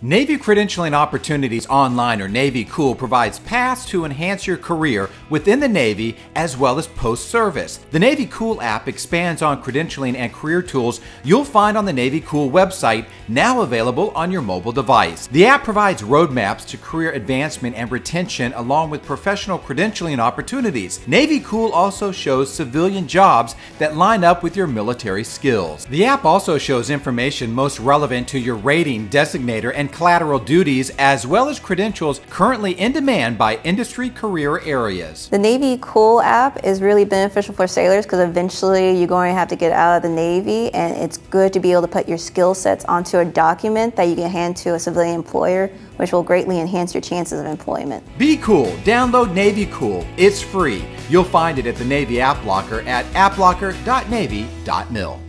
Navy Credentialing Opportunities Online or Navy Cool provides paths to enhance your career within the Navy as well as post service. The Navy Cool app expands on credentialing and career tools you'll find on the Navy Cool website, now available on your mobile device. The app provides roadmaps to career advancement and retention along with professional credentialing opportunities. Navy Cool also shows civilian jobs that line up with your military skills. The app also shows information most relevant to your rating, designator, and collateral duties, as well as credentials currently in demand by industry career areas. The Navy Cool app is really beneficial for sailors because eventually you're going to have to get out of the Navy, and it's good to be able to put your skill sets onto a document that you can hand to a civilian employer, which will greatly enhance your chances of employment. Be cool. Download Navy Cool. It's free. You'll find it at the Navy App Locker at applocker.navy.mil.